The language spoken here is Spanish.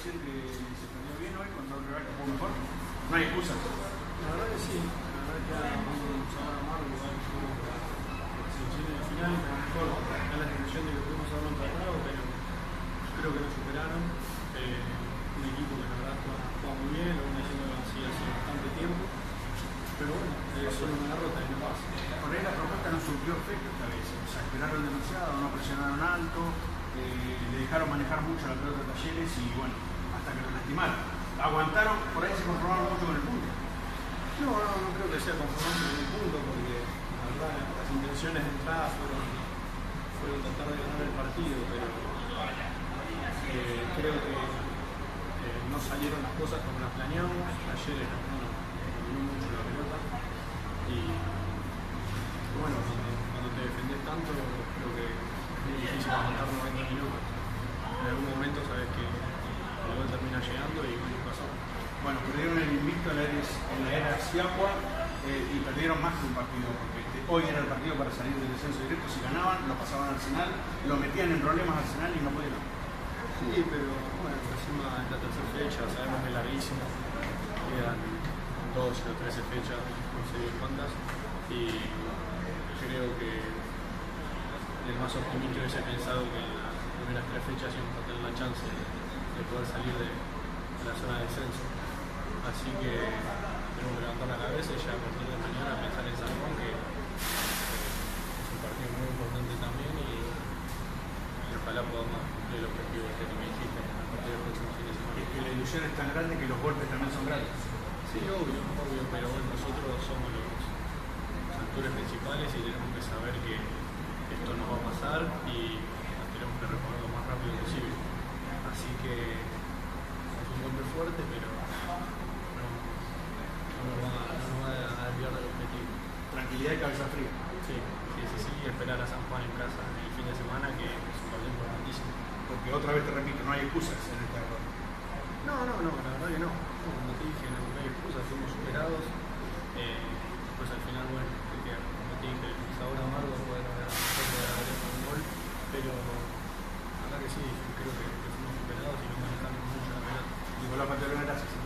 que se perdió bien hoy cuando el rival jugó mejor? No hay excusas. La verdad que sí, la verdad que era un sabor amargo igual que tuvo la selección en la final, a lo mejor da la sensación de que pudimos haberlo empatado, pero creo que lo superaron. Eh, un equipo que la verdad juega, juega muy bien, lo viene haciendo así hace bastante tiempo. Pero bueno, es solo una derrota y no más. Por ahí la propuesta no surgió efecto esta vez. Se esperaron demasiado, no presionaron alto, le dejaron manejar mucho la pelota de talleres y bueno, hasta que lo lastimaron. Aguantaron, por ahí se conformaron mucho con el punto. No, no, no creo que sea conformante en el punto, porque la verdad las intenciones de entrada fueron, fueron tratar de ganar el partido, pero eh, creo que eh, no salieron las cosas como las planeamos. Era bueno, dominó mucho la pelota y bueno, cuando, te defendés tanto, creo que difícil aguantar 90 minutos. En algún momento sabes que el gol termina llegando y bueno, pasó. Bueno, perdieron el invicto en la era, en la era Siapua, eh, y perdieron más que un partido, porque este, hoy era el partido para salir del descenso directo. Si ganaban, lo pasaban al Arsenal, lo metían en problemas al Arsenal y no pudieron. Sí, pero bueno, encima es la tercera fecha, sabemos que es larguísimo, quedan 12 o 13 fechas, no sé bien cuántas, y creo que el más optimista hubiese pensado que en las primeras tres fechas íbamos a tener la chance de poder salir de, de la zona de descenso. Así que tenemos que levantar la cabeza y ya a partir de mañana pensar en San Juan, que eh, es un partido muy importante también y, y ojalá podamos cumplir el objetivo este que me dijiste a partir del próximo fin de semana. Es que la ilusión es tan grande que los golpes también son grandes. Sí, obvio, obvio, pero bueno, nosotros somos los actores principales y tenemos que saber que esto nos va a pasar y nos tenemos que reponer lo más rápido posible. Así que es un golpe fuerte, pero no, no nos va, no va a desviar del objetivo. Tranquilidad y cabeza fría. Sí, sí, sí, sí, esperar a San Juan en casa el fin de semana, que es un partido importantísimo. Porque otra vez te repito, no hay excusas en este error. No, no, no, la verdad que no. Como te dije, no, hay excusas, fuimos superados. Eh, pues al final, bueno, que, como te dije, el Papa Governor Dust.